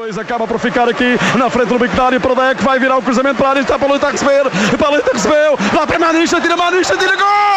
2, acaba por ficar aqui na frente do Bictário para o Deck, vai virar o cruzamento para a área, está para o luta a receber, para o luta recebeu, lá para Manicha, tira Manicha, tira gol!